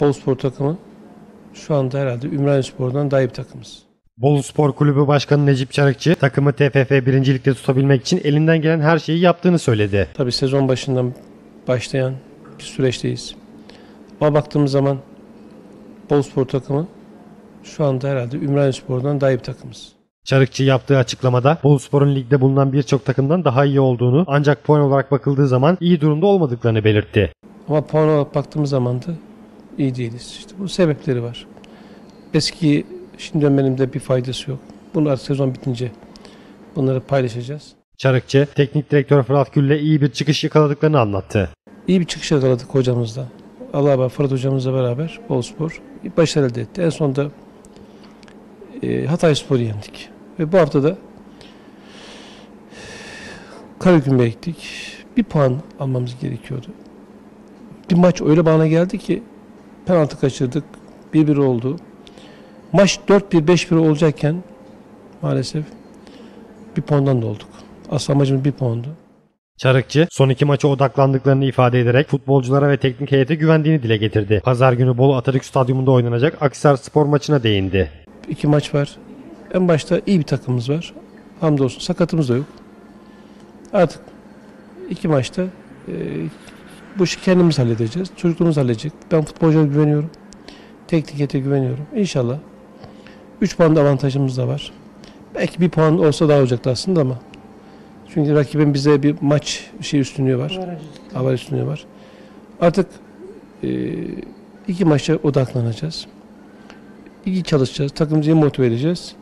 Boluspor takımı şu anda herhalde Ümraniyespor'dan daha iyi bir takımız. Bolu Spor Kulübü Başkanı Necip Çarıkçı takımı TFF birincilikte tutabilmek için elinden gelen her şeyi yaptığını söyledi. Tabii sezon başından başlayan bir süreçteyiz. Ama baktığımız zaman Boluspor takımı şu anda herhalde Ümraniyespor'dan daha iyi bir takımız. Çarıkçı yaptığı açıklamada Bolu Spor'un ligde bulunan birçok takımdan daha iyi olduğunu ancak puan olarak bakıldığı zaman iyi durumda olmadıklarını belirtti. Ama puan olarak baktığımız zaman da iyi değiliz. İşte bu sebepleri var. Eski şimdi dönmenin bir faydası yok. Bunlar sezon bitince bunları paylaşacağız. Çarıkçı, teknik direktör Fırat Gül'le iyi bir çıkış yakaladıklarını anlattı. İyi bir çıkış yakaladık hocamızla. Allah'a emanet Fırat hocamızla beraber Boluspor başarı elde etti. En sonunda e, Hatay Spor'u yendik. Ve bu hafta da Karagümrük'e gittik. Bir puan almamız gerekiyordu. Bir maç öyle bana geldi ki penaltı kaçırdık. 1-1 oldu. Maç 4-1, 5-1 olacakken maalesef bir puandan da olduk. Asıl amacımız bir puandı. Çarıkçı, son iki maça odaklandıklarını ifade ederek futbolculara ve teknik heyete güvendiğini dile getirdi. Pazar günü Bolu Atatürk Stadyumunda oynanacak Akhisar Spor maçına değindi. İki maç var. En başta iyi bir takımımız var. Hamdolsun sakatımız da yok. Artık iki maçta e, bu işi kendimiz halledeceğiz. Çocukluğumuz halledecek. Ben futbolculara güveniyorum. Teknik heyete güveniyorum. İnşallah. 3 puan da avantajımız da var. Belki bir puan olsa daha olacaktı aslında ama. Çünkü rakibin bize bir maç şey üstünlüğü var. Avar üstünlüğü var. Artık e, iki maça odaklanacağız iyi çalışacağız. Takımımızı iyi motive edeceğiz.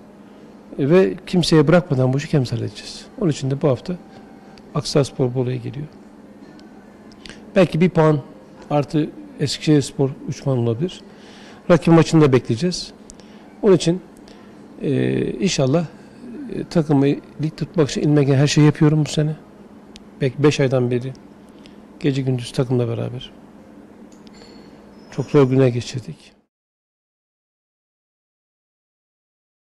E, Ve kimseye bırakmadan bu işi kendimiz halledeceğiz. Onun için de bu hafta Aksaspor Bolu'ya geliyor. Belki bir puan artı Eskişehir Spor 3 puan olabilir. Rakip maçını da bekleyeceğiz. Onun için e, inşallah e, takımı lig tutmak için ilmek her şeyi yapıyorum bu sene. Belki 5 aydan beri gece gündüz takımla beraber. Çok zor günler geçirdik.